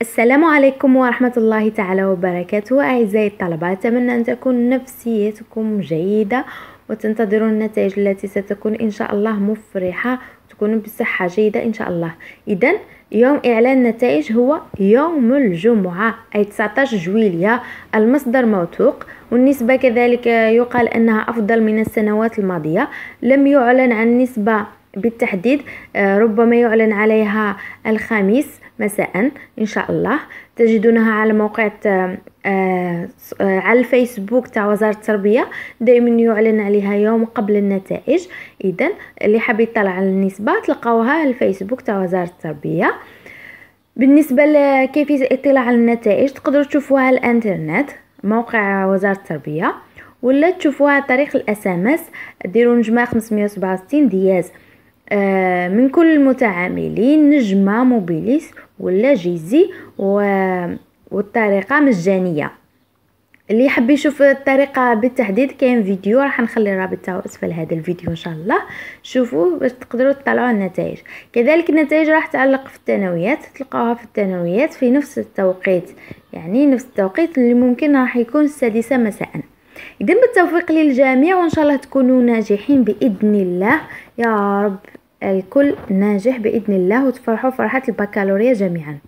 السلام عليكم ورحمة الله تعالى وبركاته. أعزائي الطلبة أتمنى أن تكون نفسيتكم جيدة وتنتظرون النتائج التي ستكون إن شاء الله مفرحة تكون بصحة جيدة إن شاء الله. إذا يوم إعلان النتائج هو يوم الجمعة أي 19 جويلية. المصدر موثوق والنسبة كذلك يقال أنها أفضل من السنوات الماضية. لم يعلن عن نسبة بالتحديد آه، ربما يعلن عليها الخميس مساء إن شاء الله. تجدونها على موقع آه، آه، على الفيسبوك تاع وزارة التربية. دائما يعلن عليها يوم قبل النتائج. اذا اللي حاب يطلع على النسبة تلقاوها على الفيسبوك تاع وزارة التربية. بالنسبة لكيفية الاطلاع على النتائج تقدروا تشوفوها على الإنترنت موقع وزارة التربية ولا تشوفوها عن طريق الإس إم إس. ديروا نجمة 567 دياز. من كل المتعاملين نجمة موبيليس ولا جيزي. والطريقة مجانية. اللي يحب يشوف الطريقة بالتحديد كاين فيديو راح نخلي الرابط تاعو اسفل هذا الفيديو إن شاء الله. شوفوا باش تقدروا تطلعوا النتائج. كذلك النتائج راح تعلق في الثانويات تلقاوها في الثانويات في نفس التوقيت. يعني نفس التوقيت اللي ممكن راح يكون السادسة مساء. اذا بالتوفيق للجميع وإن شاء الله تكونوا ناجحين بإذن الله. يا رب. الكل ناجح بإذن الله وتفرحوا فرحة البكالوريا جميعا.